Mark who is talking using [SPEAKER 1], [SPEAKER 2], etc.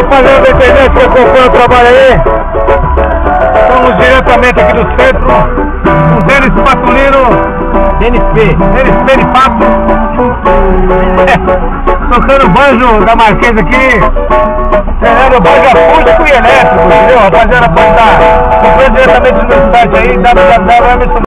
[SPEAKER 1] Rapaziada da internet que acompanha o trabalho aí. Estamos diretamente aqui do centro com o Denis Patulino.
[SPEAKER 2] P,
[SPEAKER 1] Denis P de Peripato. É, tocando banjo da Marquesa aqui. Treinando banjo acústico e elétrico, entendeu? Rapaziada, pode estar comprando diretamente no site aí, www